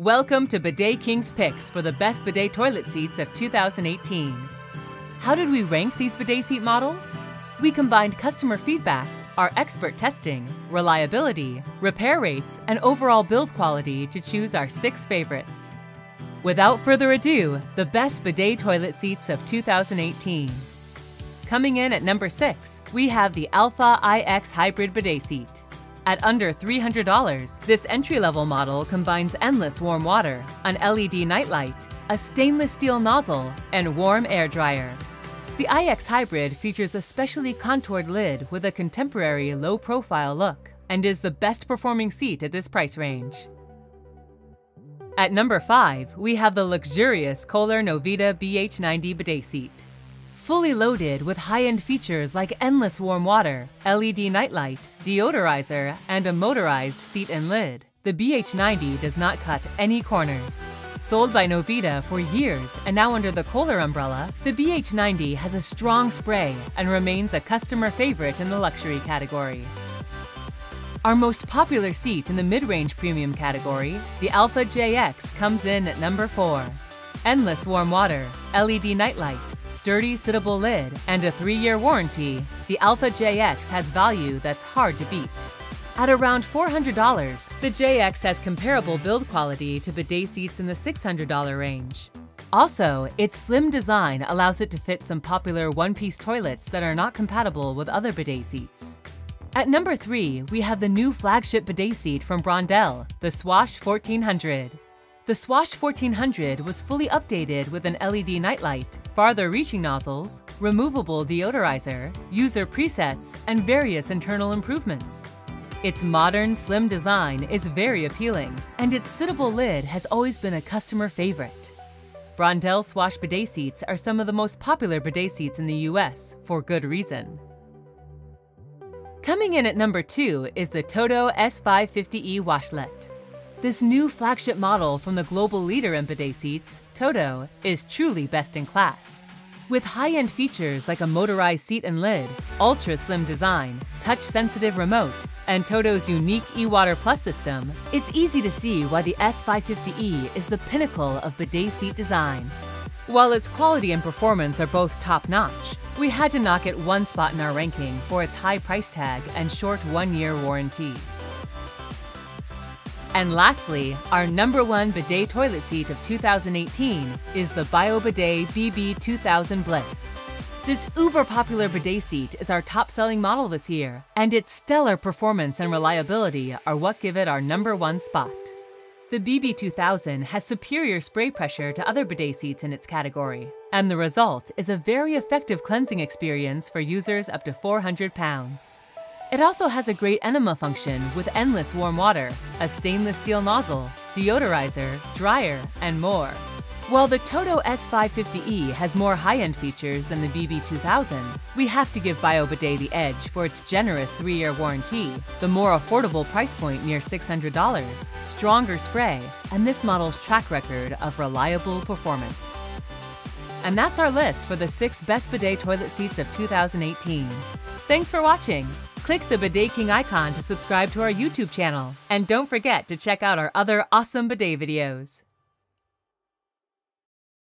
Welcome to Bidet King's Picks for the best bidet toilet seats of 2018. How did we rank these bidet seat models? We combined customer feedback, our expert testing, reliability, repair rates, and overall build quality to choose our six favorites. Without further ado, the best bidet toilet seats of 2018. Coming in at number 6, we have the Alpha iX Hybrid Bidet Seat. At under $300, this entry-level model combines endless warm water, an LED nightlight, a stainless steel nozzle, and warm air dryer. The iX Hybrid features a specially contoured lid with a contemporary low-profile look and is the best performing seat at this price range. At number 5, we have the luxurious Kohler Novita BH90 bidet seat. Fully loaded with high-end features like endless warm water, LED nightlight, deodorizer, and a motorized seat and lid, the BH90 does not cut any corners. Sold by Novita for years and now under the Kohler umbrella, the BH90 has a strong spray and remains a customer favorite in the luxury category. Our most popular seat in the mid-range premium category, the Alpha JX comes in at number 4. Endless warm water, LED nightlight, sturdy sittable lid, and a 3-year warranty, the Alpha JX has value that's hard to beat. At around $400, the JX has comparable build quality to bidet seats in the $600 range. Also, its slim design allows it to fit some popular one-piece toilets that are not compatible with other bidet seats. At number 3, we have the new flagship bidet seat from Brondell, the Swash 1400. The Swash 1400 was fully updated with an LED nightlight, farther reaching nozzles, removable deodorizer, user presets, and various internal improvements. Its modern, slim design is very appealing, and its sittable lid has always been a customer favorite. Brondell Swash bidet seats are some of the most popular bidet seats in the US, for good reason. Coming in at number 2 is the Toto S550E washlet. This new flagship model from the global leader in bidet seats, Toto, is truly best in class. With high-end features like a motorized seat and lid, ultra-slim design, touch-sensitive remote, and Toto's unique eWater Plus system, it's easy to see why the S550E is the pinnacle of bidet seat design. While its quality and performance are both top-notch, we had to knock it one spot in our ranking for its high price tag and short one-year warranty. And lastly, our number one bidet toilet seat of 2018 is the BioBidet BB2000 Bliss. This uber popular bidet seat is our top selling model this year, and its stellar performance and reliability are what give it our number one spot. The BB2000 has superior spray pressure to other bidet seats in its category, and the result is a very effective cleansing experience for users up to 400 pounds. It also has a great enema function with endless warm water, a stainless steel nozzle, deodorizer, dryer, and more. While the Toto S550E has more high-end features than the BB2000, we have to give BioBidet the edge for its generous 3-year warranty, the more affordable price point near $600, stronger spray, and this model's track record of reliable performance. And that's our list for the 6 best bidet toilet seats of 2018. Thanks for watching! Click the Bidet King icon to subscribe to our YouTube channel, and don't forget to check out our other awesome bidet videos.